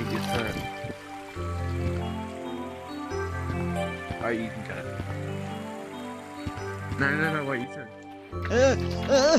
I your turn. Alright, you can cut it. No, no, no, wait you turn. Uh, uh,